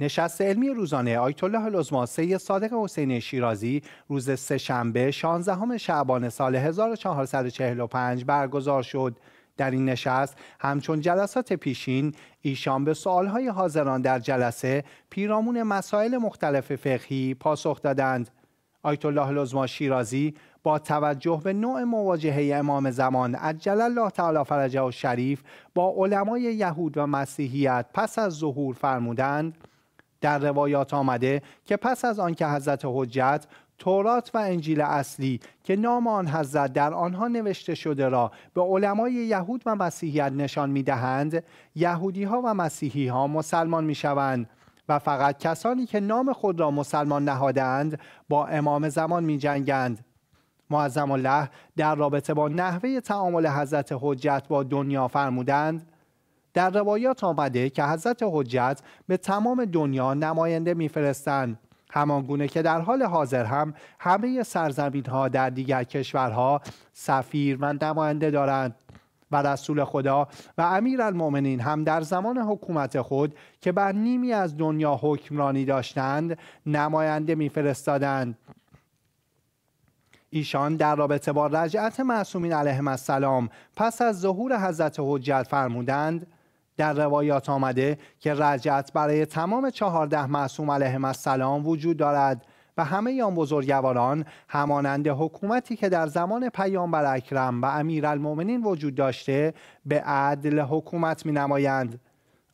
نشست علمی روزانه آیت الله العظما سید صادق حسین شیرازی روز سهشنبه 16 شعبان سال 1445 برگزار شد. در این نشست همچون جلسات پیشین ایشان به سوالهای حاضران در جلسه پیرامون مسائل مختلف فقهی پاسخ دادند. آیت الله العظما شیرازی با توجه به نوع مواجهه امام زمان عجل الله تعالی فرجه و شریف با علمای یهود و مسیحیت پس از ظهور فرمودند در روایات آمده که پس از آنکه حضرت حجت تورات و انجیل اصلی که نام آن حضرت در آنها نوشته شده را به علمای یهود و مسیحیت نشان می‌دهند یهودی ها و مسیحی ها مسلمان می شوند و فقط کسانی که نام خود را مسلمان نهادند با امام زمان می جنگند. معظم الله در رابطه با نحوه تعامل حضرت حجت با دنیا فرمودند در روایات آمده که حضرت حجت به تمام دنیا نماینده میفرستند. همان گونه که در حال حاضر هم همه سرزمین ها در دیگر کشورها سفیر و نماینده دارند و رسول خدا و امیر المومنین هم در زمان حکومت خود که بر نیمی از دنیا حکمرانی داشتند نماینده میفرستادند. ایشان در رابطه با رجعت معصومین علیهم السلام پس از ظهور حضرت حجت فرمودند در روایات آمده که رجعت برای تمام چهارده معصوم علیهم السلام وجود دارد و همه آن بزرگواران همانند حکومتی که در زمان پیامبر اکرم و امیرالمؤمنین وجود داشته به عدل حکومت می نمایند.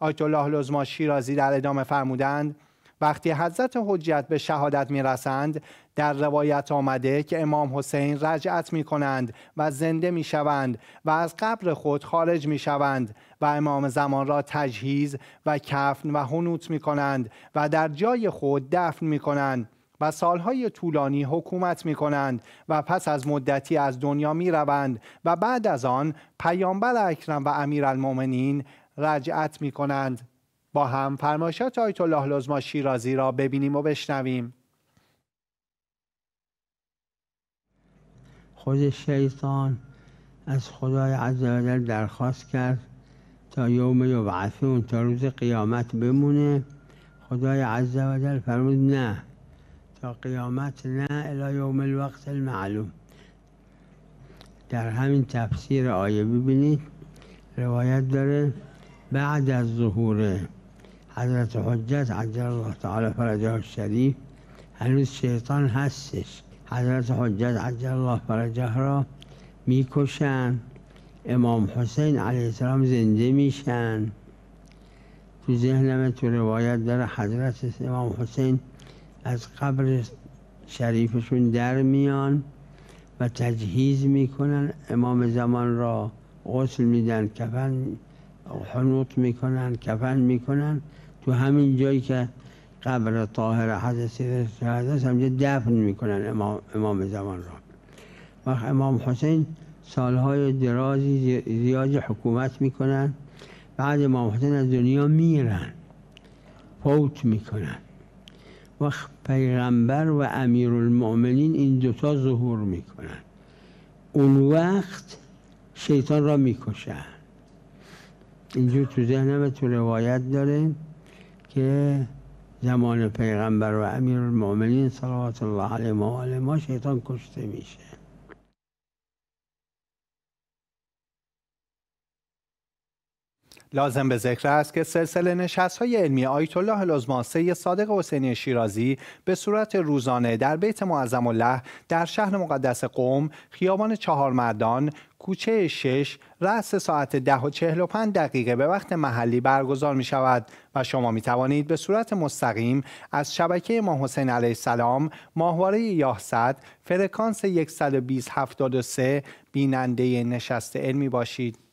آیت الله العظما شیرازی در ادامه فرمودند وقتی حضرت حجت به شهادت می رسند در روایت آمده که امام حسین رجعت می کنند و زنده می شوند و از قبر خود خارج می شوند و امام زمان را تجهیز و کفن و حنوت می کنند و در جای خود دفن می کنند و سالهای طولانی حکومت می کنند و پس از مدتی از دنیا می روند و بعد از آن پیامبر اکرم و امیرالمؤمنین رجعت می کنند با هم فرمایشات آیت الله العظما شیرازی را ببینیم و بشنویم. خود شیطان از خدای عزوجل درخواست کرد تا یوم یبعثون تا روز قیامت بمونه. خدای عزوجل فرمود نه تا قیامت نه الی یوم الوقت المعلوم. در همین تفسیر آیه ببینید روایت داره بعد از ظهور حضرت حجت عجل الله تعالی فرجه الشریف هنوز شیطان هستش. حضرت حجت عجل الله فرجه را می‌کشن. امام حسین علیه السلام زنده میشن. تو ذهنم تو روایت داره حضرت امام حسین از قبر شریفشون در میان و تجهیز می‌کنن. امام زمان را غسل میدن کفن حنوط می‌کنن کفن می‌کنن. تو همین جایی که قبر طاهر حضرت شهده است همجا دفن می‌کنن امام, امام زمان را. و امام حسین سالهای درازی زیاد حکومت می‌کنن. بعد امام حسین از دنیا میرن. فوت می‌کنن. و پیغمبر و امیر المؤمنین این دوتا ظهور می‌کنن. اون وقت شیطان را می‌کشن. اینجور تو ذهنم تو روایت داره. که زمان پیغمبر و امیر المؤمنین صلوات الله علیه و آله ما شیطان کشته میشه. لازم به ذکر است که سلسله نشست های علمی آیت الله العظما صادق حسینی شیرازی به صورت روزانه در بیت معظم الله در شهر مقدس قوم خیابان چهار مردان کوچه شش رأس ساعت ده و چهل و پنج دقیقه به وقت محلی برگزار می شود و شما می توانید به صورت مستقیم از شبکه ما حسین علیه السلام ماهواره یاهصد فرکانس 120 73 بیننده نشست علمی باشید.